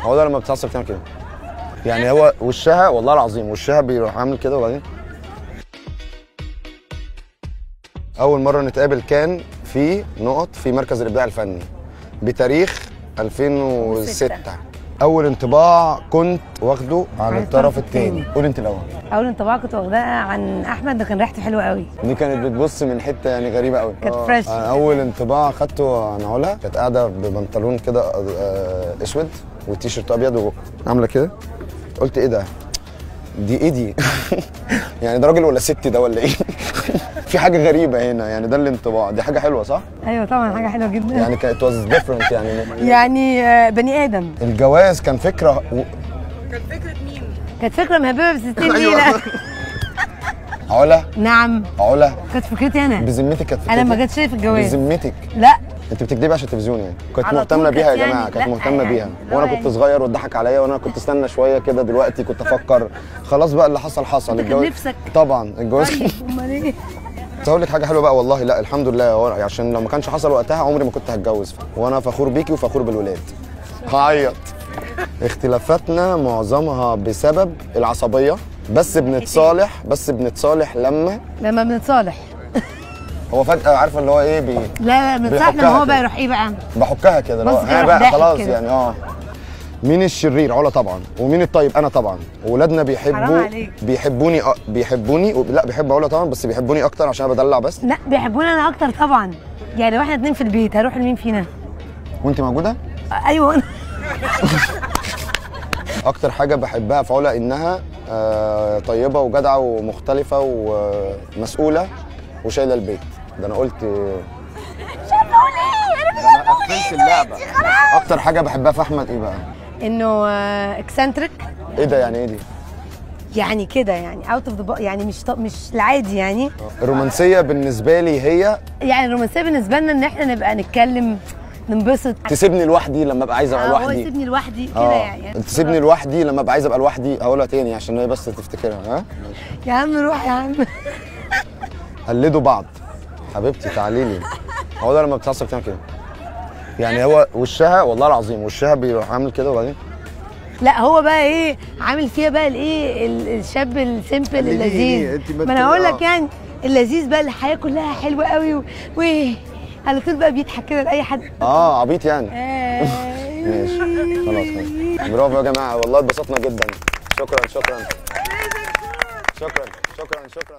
هو ده لما بتعصب تعمل كده. يعني هو وشها والله العظيم وشها بيروح عامل كده وبعدين أول مرة نتقابل كان في نقط في مركز الإبداع الفني بتاريخ 2006 أول انطباع كنت واخده عن الطرف الثاني قول انت الأول. أول انطباع كنت واخداها عن أحمد ده كان ريحته حلوة قوي. دي كانت بتبص من حتة يعني غريبة قوي. كانت آه. فريش. أنا أول انطباع خدته عن علا. كانت قاعدة ببنطلون كده آه، أسود وتيشيرت أبيض وعامله كده. قلت إيه ده؟ دي إيه دي؟ يعني ده راجل ولا ست ده ولا إيه؟ في حاجة غريبة هنا يعني ده الانطباع. دي حاجة حلوة صح؟ أيوه طبعا حاجة حلوة جدا. يعني كانت was different يعني. يعني آه، بني آدم. الجواز كان فكرة و... كانت فكرة مهببه ب 60 أيوة. نيله علا. نعم. علا. كانت فكرتي أنا. بذمتك كانت أنا ما؟ جاتش في الجواز. بذمتك. لا. أنت بتكدبي عشان التلفزيون يعني. كنت على مهتمة بيها يا كانت جماعة يعني- كانت مهتمة يعني- بيها وأنا يعني. كنت صغير واتضحك عليا وأنا كنت استنى شوية كده دلوقتي كنت أفكر خلاص بقى اللي حصل حصل. كان نفسك؟ طبعا الجواز طيب أمال إيه؟ بس هقول لك حاجة حلوة بقى والله لا الحمد لله. هو- عشان لو ما كانش حصل وقتها عمري ما كنت هتجوز. وأنا فخور بيكي وفخور بالولاد. هعيط. اختلافاتنا معظمها بسبب العصبية. بس بنتصالح بس بنتصالح لما؟ لما بنتصالح. هو فجأة عارفة اللي هو إيه؟ بي لا لا بنتصالح لما هو بقى. يروح إيه بقى؟ بحكها كده راح بقى خلاص كده. يعني آه. مين الشرير؟ علا طبعا. ومين الطيب؟ أنا طبعا. ولادنا حرام بيحبوا عليك. بيحبوني أ... بيحبوني و... لا بيحبوا علا طبعا بس بيحبوني أكتر عشان أنا بدلع بس. لا بيحبوني أنا أكتر طبعا. يعني لو إحنا اتنين في البيت هروح لمين فينا؟ وانت موجودة؟ أيوه. أنا أكتر حاجة بحبها في علا إنها آه طيبة وجدعة ومختلفة ومسؤولة وشايلة البيت. ده أنا قلت أنا قفلت اللعبة. أكتر حاجة بحبها في أحمد إيه بقى؟ إنه eccentric إيه ده يعني إيه دي؟ يعني كده يعني out of the يعني مش مش العادي يعني. الرومانسيه بالنسبة لي هي يعني الرومانسية بالنسبة لنا إن إحنا نبقى نتكلم ننبسط. تسيبني لوحدي لما أبقى عايز أبقى آه، لوحدي. يسيبني لوحدي كده آه. يعني. تسيبني لوحدي لما أبقى عايز أبقى لوحدي هقولها تاني عشان هي بس تفتكرها ها؟ يا عم روح يا عم. قلدوا بعض. حبيبتي تعالي لي. هو ده لما بتعصب تعمل كده. يعني هو وشها والله العظيم وشها بيروح عامل كده وبعدين؟ لا هو بقى إيه عامل فيها بقى الايه ال- الشاب السيمبل قلديني اللذيذ. انت ما أنا هقول لك آه. يعني اللذيذ بقى الحياة كلها حلوة قوي و... و... على طول بقى بيضحك كده لأي حد. آه عبيط يعني. آه. ماشي. خلاص ماشي برافو يا جماعة. والله اتبسطنا جدا. شكرا شكرا. شكرا شكرا شكرا.